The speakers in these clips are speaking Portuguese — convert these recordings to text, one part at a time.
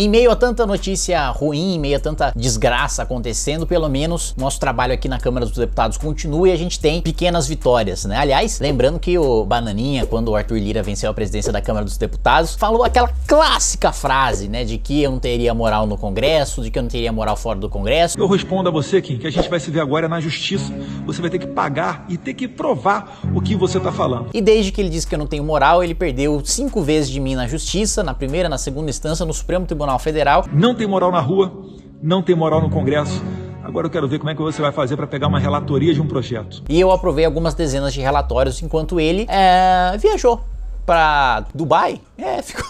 Em meio a tanta notícia ruim, em meio a tanta desgraça acontecendo, pelo menos nosso trabalho aqui na Câmara dos Deputados continua e a gente tem pequenas vitórias, né? Aliás, lembrando que o Bananinha, quando o Arthur Lira venceu a presidência da Câmara dos Deputados, falou aquela clássica frase, né, de que eu não teria moral no Congresso, de que eu não teria moral fora do Congresso. Eu respondo a você, Kim, que a gente vai se ver agora na justiça. Você vai ter que pagar e ter que provar o que você está falando. E desde que ele disse que eu não tenho moral, ele perdeu cinco vezes de mim na justiça, na primeira, na segunda instância, no Supremo Tribunal Federal. Não tem moral na rua, não tem moral no Congresso. Agora eu quero ver como é que você vai fazer para pegar uma relatoria de um projeto. E eu aprovei algumas dezenas de relatórios enquanto ele é, viajou para Dubai. É, ficou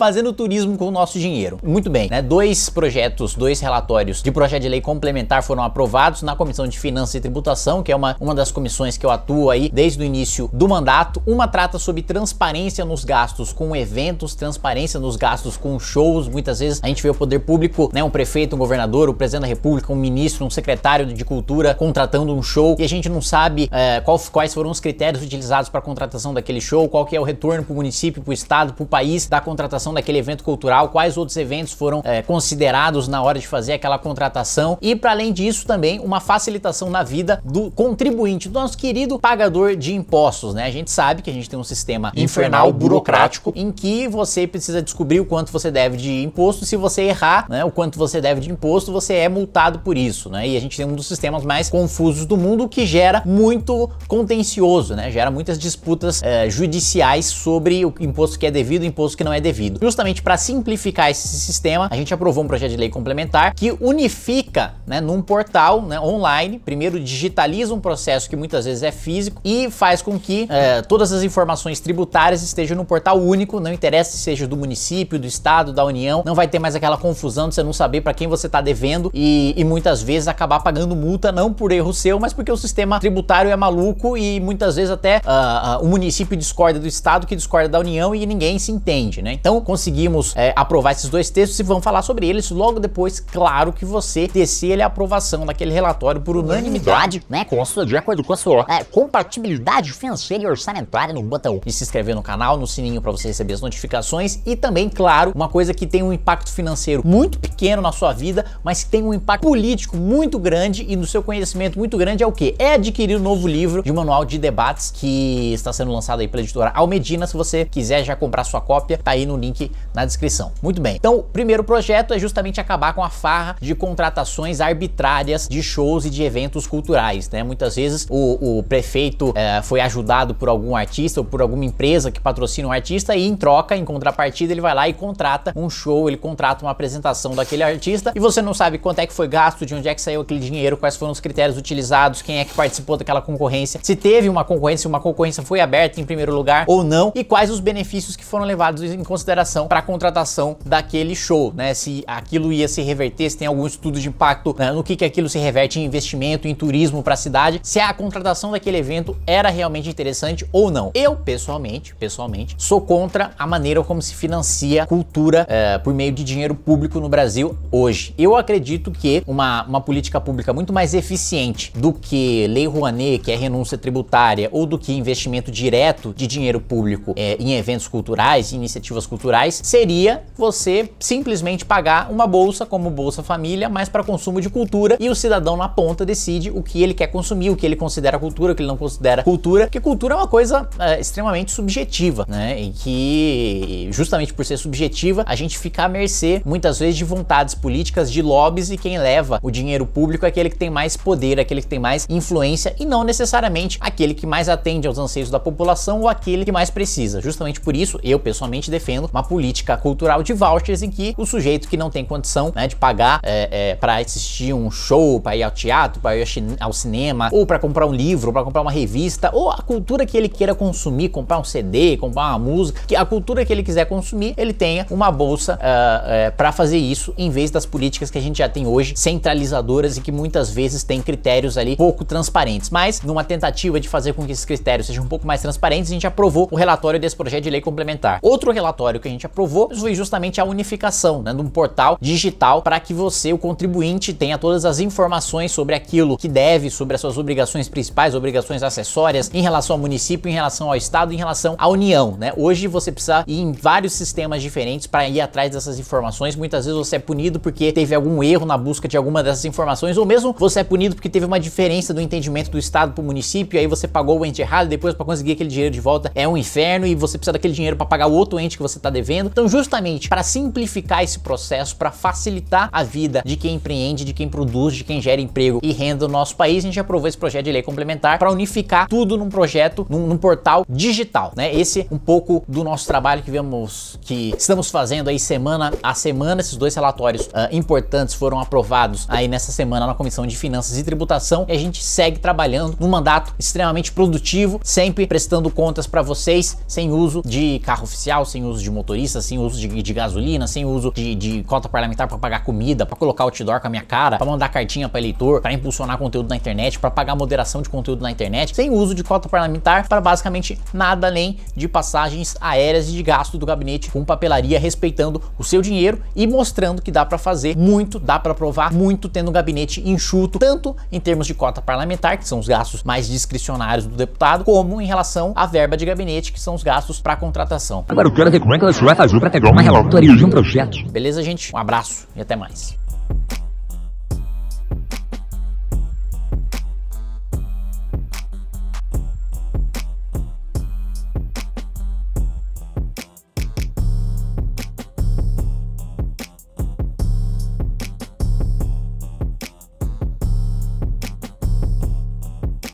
fazendo turismo com o nosso dinheiro. Muito bem, né? Dois projetos, dois relatórios de projeto de lei complementar foram aprovados na Comissão de Finanças e Tributação, que é uma, uma das comissões que eu atuo aí desde o início do mandato. Uma trata sobre transparência nos gastos com eventos, transparência nos gastos com shows. Muitas vezes a gente vê o poder público, né? Um prefeito, um governador, o presidente da república, um ministro, um secretário de cultura contratando um show e a gente não sabe é, qual, quais foram os critérios utilizados para a contratação daquele show, qual que é o retorno para o município, para o estado, para o país da contratação daquele evento cultural, quais outros eventos foram é, considerados na hora de fazer aquela contratação e para além disso também uma facilitação na vida do contribuinte, do nosso querido pagador de impostos, né? A gente sabe que a gente tem um sistema infernal, infernal burocrático em que você precisa descobrir o quanto você deve de imposto, se você errar, né, o quanto você deve de imposto, você é multado por isso, né? E a gente tem um dos sistemas mais confusos do mundo que gera muito contencioso, né? Gera muitas disputas é, judiciais sobre o imposto que é devido, o imposto que não é devido. Justamente para simplificar esse sistema, a gente aprovou um projeto de lei complementar que unifica, né, num portal né, online, primeiro digitaliza um processo que muitas vezes é físico e faz com que é, todas as informações tributárias estejam no portal único, não interessa se seja do município, do estado, da União, não vai ter mais aquela confusão de você não saber para quem você está devendo e, e muitas vezes acabar pagando multa não por erro seu, mas porque o sistema tributário é maluco e muitas vezes até uh, uh, o município discorda do estado que discorda da União e ninguém se entende, né? Então conseguimos é, aprovar esses dois textos e vamos falar sobre eles logo depois, claro que você descer a aprovação daquele relatório por unanimidade, né? Consta de acordo com a sua é, compatibilidade financeira e orçamentária no botão. E se inscrever no canal, no sininho para você receber as notificações e também, claro, uma coisa que tem um impacto financeiro muito pequeno na sua vida, mas que tem um impacto político muito grande e no seu conhecimento muito grande é o que? É adquirir o um novo livro de manual de debates que está sendo lançado aí pela editora Almedina. Se você quiser já comprar sua cópia, tá aí no link na descrição. Muito bem. Então, o primeiro projeto é justamente acabar com a farra de contratações arbitrárias de shows e de eventos culturais, né? Muitas vezes o, o prefeito é, foi ajudado por algum artista ou por alguma empresa que patrocina um artista e em troca, em contrapartida, ele vai lá e contrata um show, ele contrata uma apresentação daquele artista e você não sabe quanto é que foi gasto, de onde é que saiu aquele dinheiro, quais foram os critérios utilizados, quem é que participou daquela concorrência, se teve uma concorrência, se uma concorrência foi aberta em primeiro lugar ou não e quais os benefícios que foram levados em consideração para a contratação daquele show, né? Se aquilo ia se reverter, se tem algum estudo de impacto né? no que, que aquilo se reverte em investimento, em turismo para a cidade, se a contratação daquele evento era realmente interessante ou não. Eu, pessoalmente, pessoalmente, sou contra a maneira como se financia cultura é, por meio de dinheiro público no Brasil hoje. Eu acredito que uma, uma política pública muito mais eficiente do que Lei Rouanet, que é renúncia tributária, ou do que investimento direto de dinheiro público é, em eventos culturais, iniciativas culturais, seria você simplesmente pagar uma bolsa como Bolsa Família, mas para consumo de cultura e o cidadão na ponta decide o que ele quer consumir, o que ele considera cultura, o que ele não considera cultura, porque cultura é uma coisa é, extremamente subjetiva, né? E que justamente por ser subjetiva, a gente fica à mercê muitas vezes de vontades políticas, de lobbies e quem leva o dinheiro público é aquele que tem mais poder, aquele que tem mais influência e não necessariamente aquele que mais atende aos anseios da população ou aquele que mais precisa. Justamente por isso, eu pessoalmente defendo uma política cultural de vouchers em que o sujeito que não tem condição né, de pagar é, é, para assistir um show, para ir ao teatro, para ir ao cinema, ou para comprar um livro, para comprar uma revista, ou a cultura que ele queira consumir, comprar um CD, comprar uma música, que a cultura que ele quiser consumir, ele tenha uma bolsa uh, uh, para fazer isso, em vez das políticas que a gente já tem hoje, centralizadoras e que muitas vezes tem critérios ali pouco transparentes. Mas, numa tentativa de fazer com que esses critérios sejam um pouco mais transparentes, a gente aprovou o relatório desse projeto de lei complementar. Outro relatório que a gente aprovou foi justamente a unificação né, de um portal digital para que você, o contribuinte, tenha todas as informações sobre aquilo que deve, sobre as suas obrigações principais, obrigações acessórias em relação ao município, em relação ao estado, em relação à União. Né? Hoje você precisa ir em vários sistemas diferentes para ir atrás dessas informações. Muitas vezes você é punido porque teve algum erro na busca de alguma dessas informações, ou mesmo você é punido porque teve uma diferença do entendimento do estado para o município, aí você pagou o ente errado, depois para conseguir aquele dinheiro de volta é um inferno e você precisa daquele dinheiro para pagar o outro ente que você está devendo. Então, justamente para simplificar esse processo, para facilitar a vida de quem empreende, de quem produz, de quem gera emprego e renda no nosso país, a gente aprovou esse projeto de lei complementar para unificar tudo num projeto, num, num portal digital, né? Esse é um pouco do nosso trabalho que vemos que estamos fazendo aí semana a semana. Esses dois relatórios uh, importantes foram aprovados aí nessa semana na Comissão de Finanças e Tributação e a gente segue trabalhando num mandato extremamente produtivo, sempre prestando contas para vocês, sem uso de carro oficial, sem uso de motorista, sem uso de, de gasolina, sem uso de, de cota parlamentar para pagar comida, para colocar outdoor com a minha cara, para mandar cartinha para eleitor, para impulsionar conteúdo na internet, para pagar moderação de conteúdo na internet, sem uso de cota parlamentar para basicamente nada além de passagens aéreas e de gasto do gabinete com papelaria, respeitando o seu dinheiro e mostrando que dá para fazer muito, dá para provar muito tendo um gabinete enxuto, tanto em termos de cota parlamentar, que são os gastos mais discricionários do deputado, como em relação à verba de gabinete, que são os gastos para contratação. Agora eu quero ver como é que vai fazer para pegar uma relatoria de um projeto. Beleza, gente? Um abraço e até mais.